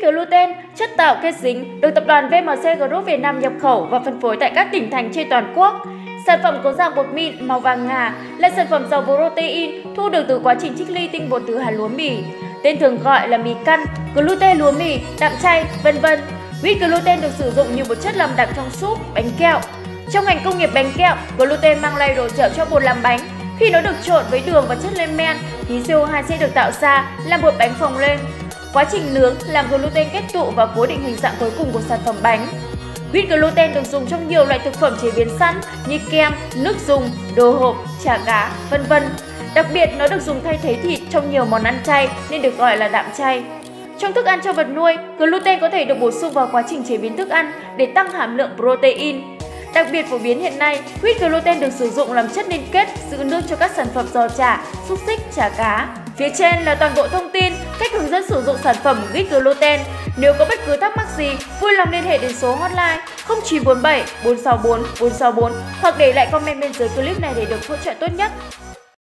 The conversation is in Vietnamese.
gluten, chất tạo kết dính, được tập đoàn VMC Group Việt Nam nhập khẩu và phân phối tại các tỉnh thành trên toàn quốc. Sản phẩm có dạng bột mịn màu vàng ngà là sản phẩm giàu protein thu được từ quá trình trích ly tinh bột từ hạt lúa mì. Tên thường gọi là mì căn, gluten lúa mì, đạm chay, vân vân. Wheat gluten được sử dụng như một chất làm đặc trong súp, bánh kẹo. Trong ngành công nghiệp bánh kẹo, gluten mang lại độ dẻo cho bột làm bánh. Khi nó được trộn với đường và chất lên men, thì CO2 sẽ được tạo ra, làm bột bánh phồng lên. Quá trình nướng làm gluten kết tụ và cố định hình dạng cuối cùng của sản phẩm bánh. Wheat gluten được dùng trong nhiều loại thực phẩm chế biến sẵn như kem, nước dùng, đồ hộp, chả cá, vân vân. Đặc biệt nó được dùng thay thế thịt trong nhiều món ăn chay nên được gọi là đạm chay. Trong thức ăn cho vật nuôi, gluten có thể được bổ sung vào quá trình chế biến thức ăn để tăng hàm lượng protein. Đặc biệt phổ biến hiện nay, wheat gluten được sử dụng làm chất liên kết giữ nước cho các sản phẩm giò chả, xúc xích, chả cá. Phía trên là toàn bộ thông tin, sản phẩm wheat gluten. Nếu có bất cứ thắc mắc gì, vui lòng liên hệ đến số hotline 0947 464 464 hoặc để lại comment bên dưới clip này để được hỗ trợ tốt nhất.